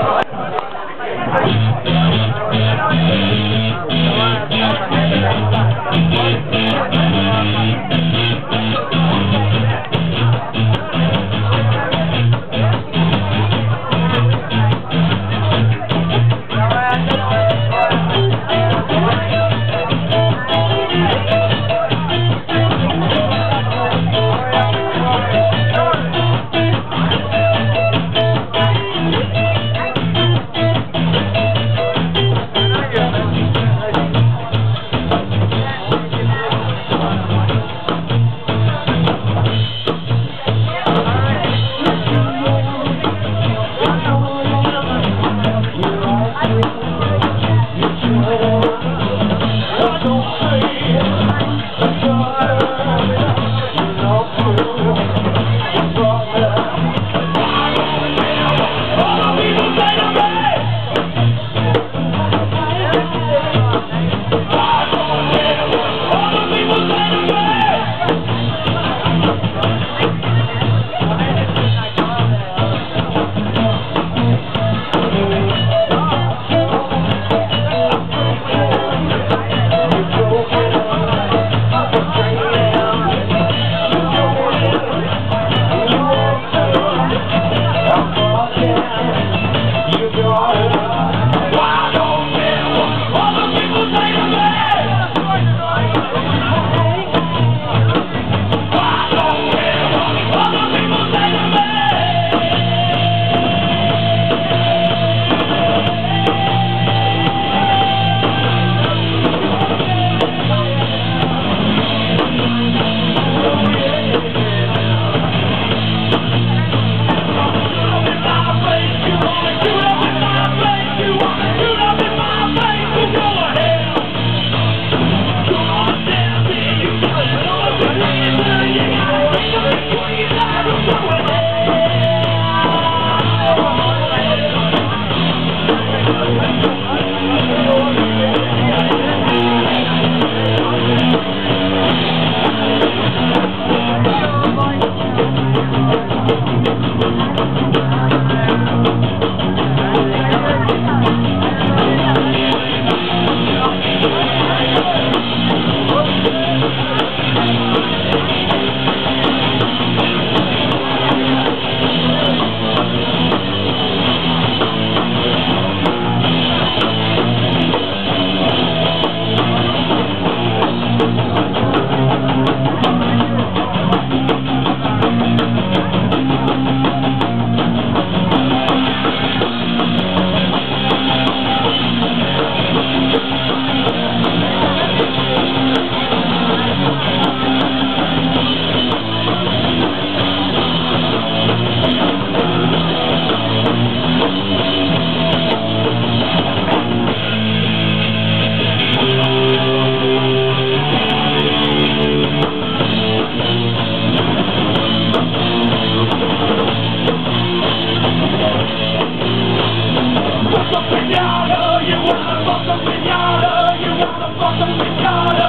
Bye. God.